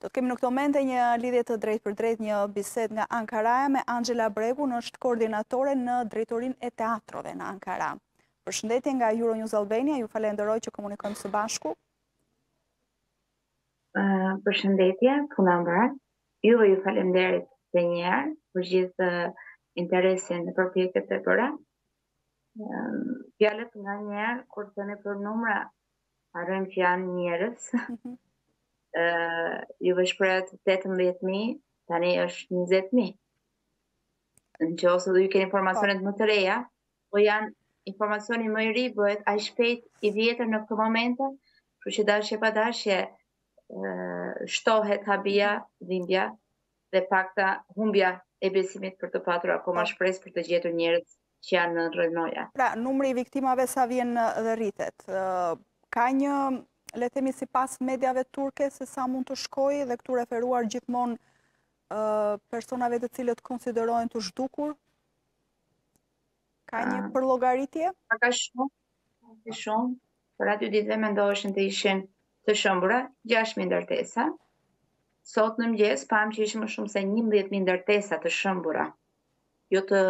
Do të kemi në këto momente një lidhje të drejtpërdrejtë një bisedë nga Ankaraja me Anxhela Bregun, është koordinatore në drejtorinë e teatrove në Ankara. Përshëndetje nga Euronews Albania, ju falënderoj që komunikojmë së bashku. Përshëndetje, puna e mbarë, juve ju faleminderit dhe një herë për gjithë interesin e përpjekjet të përra. Fjalët nganjëherë, kur themi për numra, Harrojmë që janë njerëz. Mhm. Juve shprehët 18.000, tani është 20.000. Në qoftë se dhe ju keni informacionet më të reja, po janë informacioni më i ri bëhet aq shpejt i vjetër në këto momente, kështu që dashje pa dashje shtohet habija, dhimbja, dhe patjetër humbja e besimit për të patur akoma po. shpresë për të gjetur njerëz që janë në rrënoja. Pra, numri i viktimave sa vjen dhe rritet. Ka një, le themi sipas mediave turke, se sa mund të shkojë dhe këtu referuar gjithmonë personave të cilët konsiderohen të zhdukur? Ka një përlogaritje? Ka ka shumë, ka shumë, para dy ditëve mendoheshin të ishin të shembura, 6.000 ndërtesa. Sot në mëgjes, pamë që ishin më shumë se 11.000 ndërtesa të shembura. Jo të...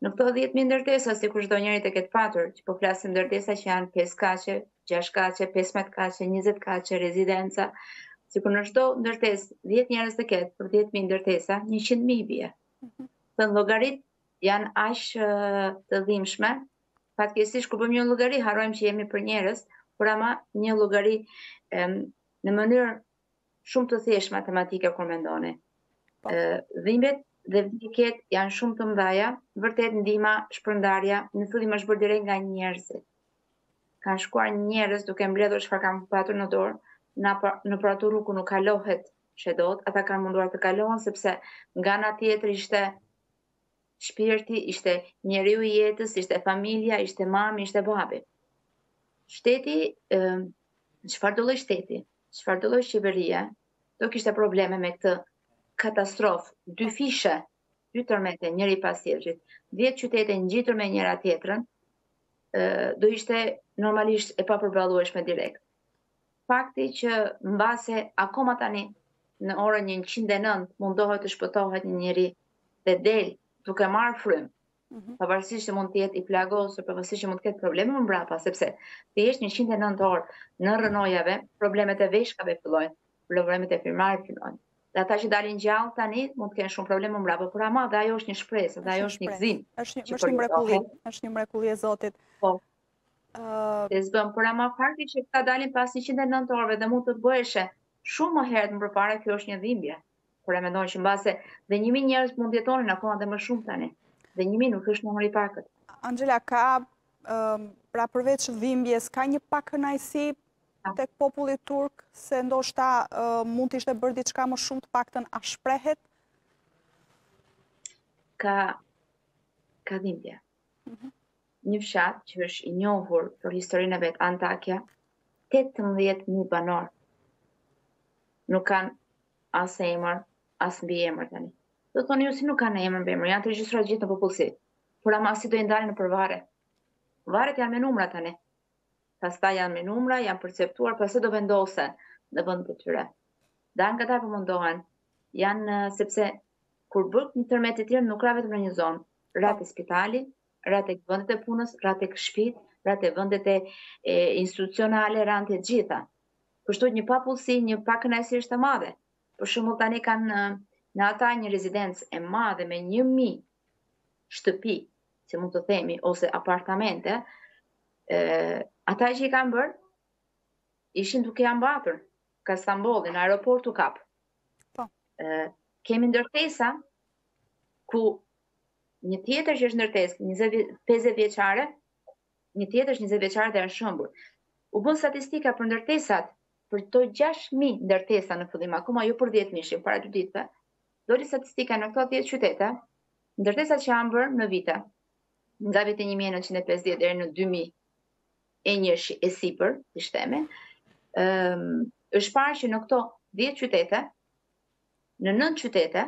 Në këto 10.000 ndërtesa, sikur çdo njëri të ketë patur, që po flasim ndërtesa që janë 5 katëshe, 6 katëshe, 15 katëshe, 20 katëshe, rezidenca, sikur në çdo ndërtesë 10 njerëz të ketë për 10.000 ndërtesa, 100.000 bie. dhe llogaritë janë aq të dhimbshme. Fatkeqësisht kur bëjmë një llogari harrojmë që jemi për njerëz, por ama një llogari në mënyrë shumë të thjeshtë matematike kur mendoni. Po. Dhimbjet dhe vdekjet janë shumë të mëdhaja, vërtet ndihma shpërndarja në fillim është bërë direkt nga njerëzit. Kanë shkuar njerëz duke mbledhur çfarë kanë patur në dorë, në nëpër atë rrugë nuk kalohet që dot ata kanë munduar të kalohen sepse nga ana tjetër ishte shpirti, ishte njeriu i jetës, ishte familja, ishte mami, ishte babi. Shteti, çfarëdolloj shteti, çfarëdolloj qeverie, do kishte probleme me këtë katastrofë, dyfishe, dy tërmete, njëri pas tjetrit, dhjetë qytete ngjitur me njëra-tjetrën, do ishte normalisht e papërballueshme direkt. Fakti që mbase akoma tani në orën njëqind e nëntë mundohet të shpëtohet një njeri dhe del duke marrë frymë, mhm. pavarësisht që mund të jetë i plagosur, pavarësisht që mund të ketë probleme më mbrapa, sepse të jesh 109 orë nën rrënojave, problemet e veshkave fillojnë, problemet e frymëmarrjes fillojnë. Dhe ata që dalin gjallë tani mund të kenë shumë probleme më mbrapa, por ama dhe ajo është një shpresë, dhe ajo është një gëzim. Është një mrekulli, është një mrekulli e Zotit. Po. E zbut, por ama fakti që këta dalin pas 109 orëve dhe mund të bëheshe shumë më herët më përpara, kjo është një dhimbje. Por e mendon që mbase dhe një mijë njerëz mund të jetonin akoma dhe më shumë tani. Dhe një mijë nuk është numër i pakët. Anxhela, ka pra përveç dhimbjes, ka një pakënaqësi te populli turk se ndoshta mund të ishte bërë diçka më shumë të paktën a shprehet? Ka dhimbje. Mhm. Një fshat që është i njohur për historinë e vet Antakya, tetëmbëdhjetë mijë banorë nuk kanë as emër, as mbiemër tani. Do thoni ju si nuk kanë emër, mbiemër, janë të regjistruar gjithë në popullsi. Por ama si do i ndajnë nëpër varre? Varret janë me numra tani. Pastaj janë me numra, janë perceptuar, pastaj do vendosen në vend të tyre. Dalin këta po mundohen. Janë sepse kur bie një tërmet i tillë nuk ra vetëm në një zonë, ra te spitali, ra tek vendet e punës, ra tek shtëpitë, ra te vendet e, e institucionale, ra të gjitha. Kështu një papullsi, një pakënaqësi është e madhe. Për shembull tani ka në Hataj një rezidencë e madhe me 1000 shtëpi, që mund të themi, ose apartamente, e, ata që i kanë bërë, ishin duke ia mbathur nga Stambolli, në aeroport u kap. Po. E, kemi ndërtesa ku Një tjetër që është ndërtesë, 50 vjeçare, një tjetër është 20 vjeçare dhe është shembur. U bënë statistika për ndërtesat, për ato 6000 ndërtesa në fillim, akoma jo për 10 mijëshin, para dy ditëve. Doli statistika në këto 10 qytete, ndërtesat që janë bërë në vite, nga viti 1950 deri në 2000 e një e sipër, si të themi, është parë që në këto 10 qytete, Në nëntë qytete,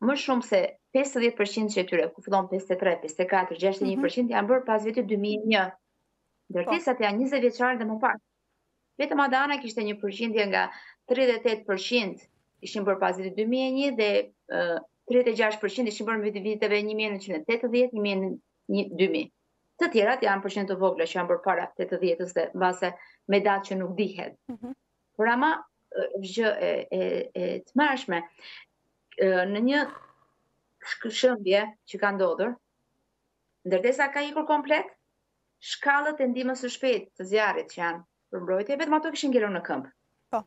më shumë se pesëdhjetë për qind e tyre, ku fillon pesëdhjetë e tre, pesëdhjetë e katër, gjashtëdhjetë e një për qind, janë bërë pas vitit dy mijë e një, ndërtesat po. janë njëzet vjeçare dhe më parë. Vetëm Adana kishte një përqindje nga tridhjetë e tetë për qind, ishin bërë pas vitit dy mijë e një, dhe tridhjetë e gjashtë për qind ishin bërë në viteve një mijë e nëntëqind e tetëdhjetë, një mijë e dy mijë. Të tjerat janë përqindje të vogla që janë bërë para tetëdhjetës dhe mbase me datë që nuk dihet. Mhm. Por ama është gjë e e e tmerrshme. Në një shembje që ka ndodhur, ndërtesa ka ikur komplet, shkallët e ndihmës së shpejtë të zjarrit që janë për mbrojtje, vetëm ato kishin ngelur në këmbë. Po.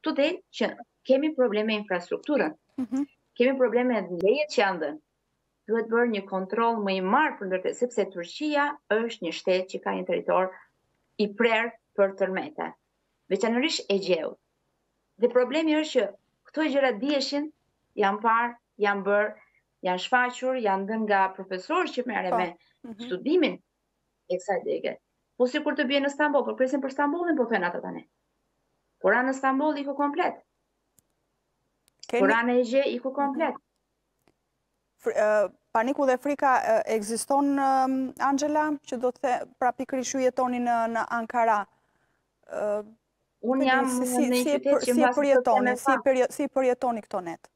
Këtu del që kemi probleme me infrastrukturën. Mm -hmm. Kemi probleme me lejet që janë dhënë. Duhet bërë një kontroll më i madh për ndërtesë, sepse Turqia është një shtet që ka një territor i prirë për tërmete. veçanërisht Egjeut. Dhe problemi është që këto gjëra diheshin, janë parë, janë bërë, janë shfaqur, janë dhënë nga profesorë që merren po. me mhm. studimin e kësaj dege. Po sikur të bjerë në Stamboll, po presin për Stambollin, po thonë ata tani. Po ra në Stamboll iku komplet. Po ra në Egje iku komplet. Paniku dhe frika ekziston Anxhela, që do të thotë, pra pikërisht ju jetoni në në Ankara. Unë jam në një qytet që mbase të kemi si si përjetoni këto net.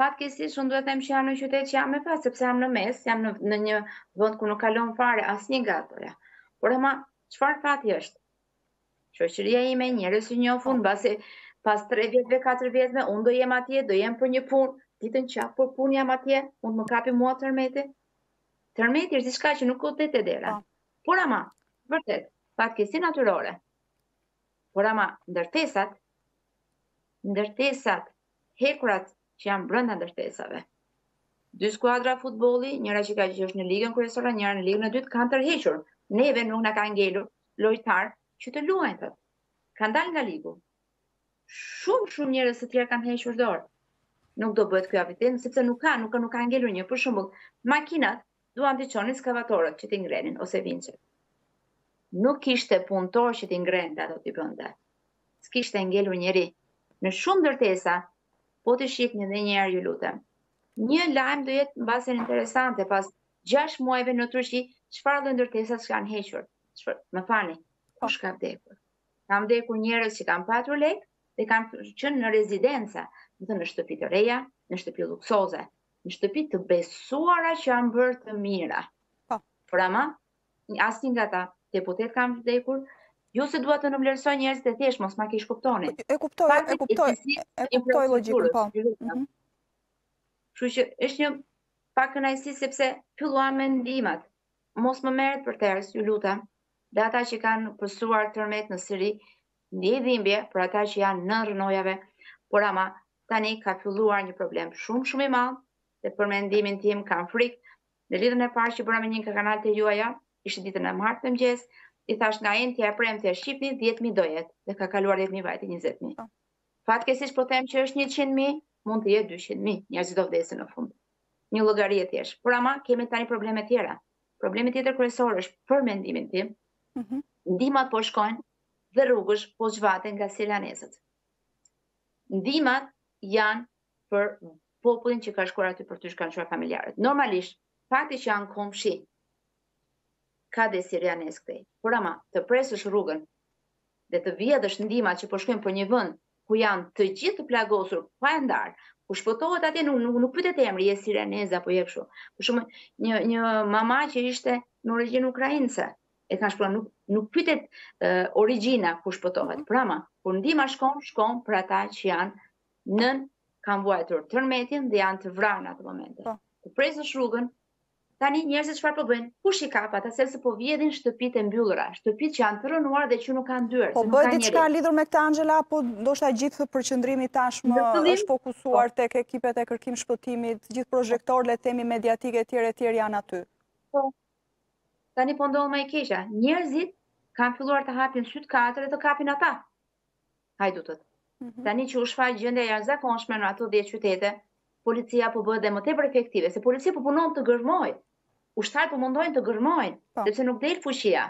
Fatkeqësisht unë duhet të them që jam në qytet që jam me fat, sepse jam në mes, jam në në një vend ku nuk kalon fare asnjë nga to. Por ama çfarë fati është? Shoqëria ime, njerëz që njoh unë, mbase pas tre vjetëve, katër vjetëve, unë do jem atje, do jem për një punë, ditën që për punë jam atje, mund më kapi mua tërmeti. Tërmeti është diçka që nuk troket te dera. Po. Por ama, vërtet, fatkeqësi natyrore. Por ama, ndërtesat, ndërtesat, hekurat që janë brenda ndërtesave. Dy skuadra futboli, njëra që ka që është në ligën kryesore, njëra në ligën e dytë, kanë tërhequr. Neve nuk na ka ngelur, lojtarë që të luajnë këtu. Kanë dalë nga ligu. Shumë shumë njerëz të tjerë kanë hequr dorë. Nuk do bëhet ky aktivitet sepse nuk ka, nuk ka nuk ka ngelur një. Për shembull, makinat duan të çonin skavatorët që t'i ngrenin ose vinçet. Nuk kishte punëtorë që t'i ngrenin ato t'i bënte. S'kishte ngelur njeri. Në shumë ndërtesa, po të shikni edhe një herë ju lutem. Një lajm do jetë mbase interesant pas gjashtë muajve në Turqi, çfarë lloj ndërtesash kanë hequr? Më falni, po. kush ka vdekur? Kanë vdekur njerëz që kanë patur lek dhe kanë qënë në rezidenca, domethënë në shtëpi të reja, në shtëpi luksoze, në shtëpi të besuara që janë bërë të mira. Po. Por ama, asnjë nga ta deputet ka vdekur, jo se dua të nënvlerësoj njerëzit e thjeshtë, mos më keqkuptoni. E kuptoj, e kuptoj, e kuptoj logikën, po. Mhm. Kështu që është një pakënaqësi sepse filluam me ndihmat. Mos më merrni për ters, ju lutem. Dhe ata që kanë pësuar tërmet në Siri, ndjej dhimbje për ata që janë nën rrënojave, por ama tani ka filluar një problem shumë shumë i madh dhe për mendimin tim kam frikë. Në lidhjen e parë që bëra me një nga kanalet e juaja, ishte ditën e martë në mëngjes, i thashë nga e enjtja e premtja shifra 10000 do jetë dhe ka kaluar 10000 vajte 20000. Fatkeqësisht po them që është njëqind mijë, mund të jetë dyqind mijë, njerëzit do vdesin në fund. Një llogari e thjeshtë. Por ama kemi tani probleme tjera. Problemi tjetër kryesor është për mendimin tim. Mhm. Ndihmat po shkojnë dhe rrugësh po zhvaten nga sirianezët. Ndihmat janë për popullin që ka shkuar aty për të shkuar familjarët. Normalisht, fakti që janë komshi ka dhe sirianezë këtej. Por ama, të presësh rrugën dhe të vjedhësh ndihma që po shkojnë për një vend ku janë të gjithë të plagosur pa e ndarë, kur shpëtohet atje nuk nuk nuk pyetet emri, je sirianez apo je kështu. Për shembull, një një mama që ishte në origjinë ukrainase, e kanë shpëtuar nuk nuk pyetet uh, origjina kur shpëtohet. Mhm. Por ama, kur ndihma shkon, shkon për ata që janë nën kanë vuajtur tërmetin dhe janë të vrarë në atë moment. Po. Të presësh rrugën, Tani njerëzit çfarë po bëjnë? Kush i kap ata sepse po vjedhin shtëpitë e mbyllura, shtëpitë që janë të rrënuar dhe që nuk kanë dyer, se nuk ka njeri. Po bëhet diçka lidhur me këtë Anxhela apo ndoshta gjithë përqendrimi tashmë është fokusuar po. tek ekipet e kërkim shpëtimit, gjithë projektorët le të themi mediatikë etj etj janë aty. Po. Tani po ndodh më e keqja. Njerëzit kanë filluar të hapin sytë katër dhe të kapin ata. hajdutët. Mhm. Tani që u shpall gjendja e jashtëzakonshme në ato 10 qytete, policia po bëhet dhe më tepër efektive, se policia po punon të gërmojë. Ushtarët po mundojnë të gërmojnë, po. sepse nuk del fuqia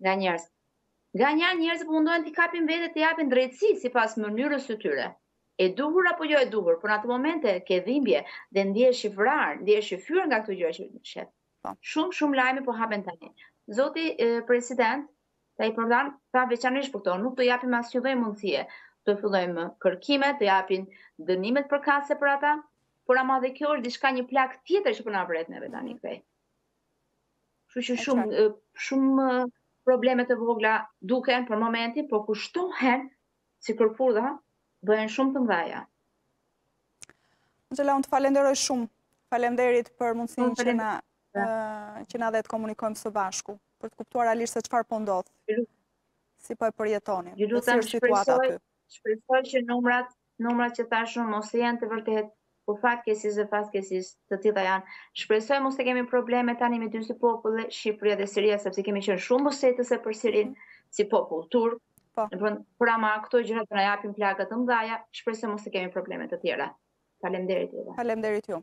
nga njerëz. Nga një njerëz po mundohen të kapin vetë të japin drejtësi sipas mënyrës së tyre. E duhur apo jo e duhur, por në ato momente ke dhimbje dhe ndjehesh i vrarë, ndjehesh i fyer nga këto gjëra që shef. Po. Shumë shumë lajme po hapen tani. Zoti president, Tajip Erdogan, tha veçanërisht për këto, nuk do japim asnjë lloj mundësie. Do fillojmë kërkimet, do japin dënimet përkatëse për ata, por ama dhe kjo është diçka një plagë tjetër që po na vret neve tani këtej. Kështu që shumë shumë probleme të vogla duken për momentin, por kur shtohen si kërpudha, bëhen shumë të mëdha. Anxhela, unë të falenderoj shumë. Falemderit për mundësinë që na që na dhe të komunikojmë së bashku, për të kuptuar realisht se çfarë po ndodh, si po e përjetoni, dhe si është situata të. Shpresoj që numrat, numrat që thashë mos të jenë të vërteta, po fatkeqësisht dhe fatkeqësisht të tilla janë. Shpresoj mos të kemi probleme tani me dy si popull, Shqipëria dhe Siria, sepse kemi qenë shumë mbështetës për Sirinë, si popull turk, Po. Në përën, por ama këto gjëra do na japin plagë të mdhaja, shpresoj mos të kemi probleme të tjera. Faleminderit ju. Faleminderit ju.